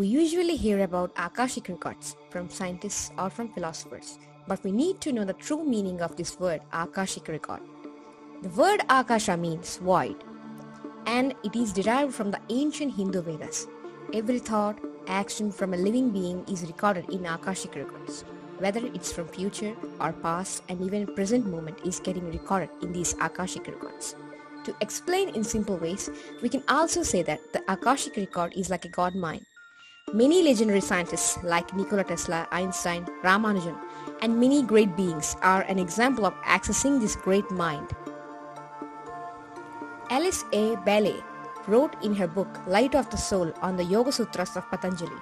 We usually hear about Akashic records from scientists or from philosophers, but we need to know the true meaning of this word Akashic record. The word Akasha means void, and it is derived from the ancient Hindu Vedas. Every thought, action from a living being is recorded in Akashic records. Whether it's from future or past and even present moment is getting recorded in these Akashic records. To explain in simple ways, we can also say that the Akashic record is like a god mind. Many legendary scientists like Nikola Tesla, Einstein, Ramanujan, and many great beings are an example of accessing this great mind. Alice A. Bailey wrote in her book Light of the Soul on the Yoga Sutras of Patanjali.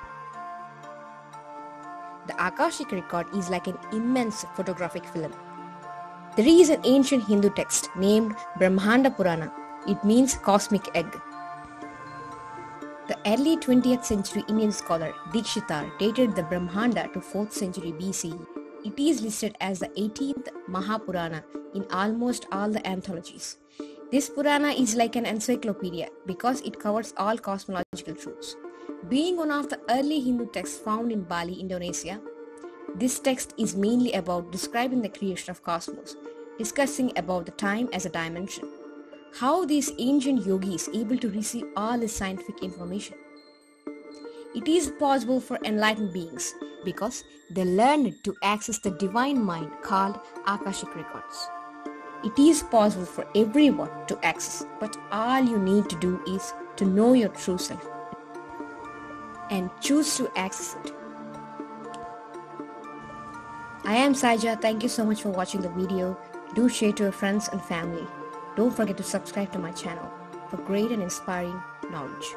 The Akashic record is like an immense photographic film. There is an ancient Hindu text named Brahmanda Purana. It means cosmic egg. The early 20th century Indian scholar Dikshitar dated the Brahmanda to 4th century BCE. It is listed as the 18th Mahapurana in almost all the anthologies. This Purana is like an encyclopedia because it covers all cosmological truths. Being one of the early Hindu texts found in Bali, Indonesia, this text is mainly about describing the creation of cosmos, discussing about the time as a dimension, how these ancient yogis able to receive all this scientific information. It is possible for enlightened beings because they learned to access the divine mind called Akashic records. It is possible for everyone to access, but all you need to do is to know your true self and choose to access it. I am Saija. Thank you so much for watching the video. Do share to your friends and family. Don't forget to subscribe to my channel for great and inspiring knowledge.